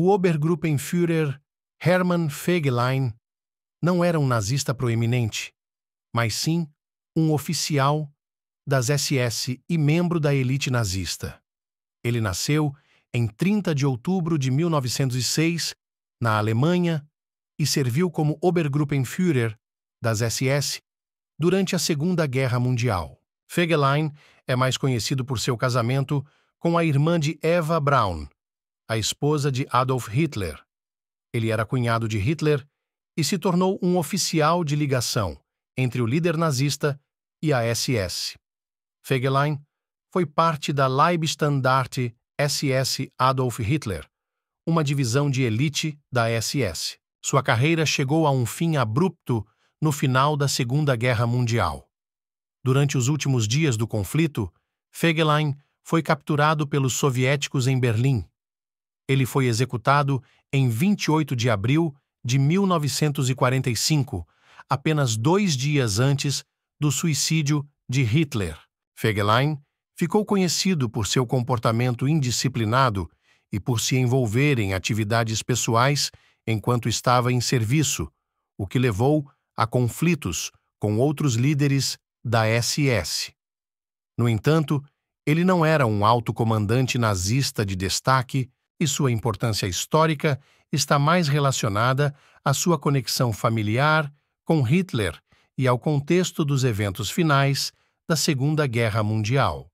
O Obergruppenführer Hermann Fegelein não era um nazista proeminente, mas sim um oficial das SS e membro da elite nazista. Ele nasceu em 30 de outubro de 1906, na Alemanha, e serviu como Obergruppenführer das SS durante a Segunda Guerra Mundial. Fegelein é mais conhecido por seu casamento com a irmã de Eva Braun, a esposa de Adolf Hitler. Ele era cunhado de Hitler e se tornou um oficial de ligação entre o líder nazista e a SS. Fegelein foi parte da Leibstandarte SS Adolf Hitler, uma divisão de elite da SS. Sua carreira chegou a um fim abrupto no final da Segunda Guerra Mundial. Durante os últimos dias do conflito, Fegelein foi capturado pelos soviéticos em Berlim. Ele foi executado em 28 de abril de 1945, apenas dois dias antes do suicídio de Hitler. Fegelein ficou conhecido por seu comportamento indisciplinado e por se envolver em atividades pessoais enquanto estava em serviço, o que levou a conflitos com outros líderes da SS. No entanto, ele não era um alto comandante nazista de destaque e sua importância histórica está mais relacionada à sua conexão familiar com Hitler e ao contexto dos eventos finais da Segunda Guerra Mundial.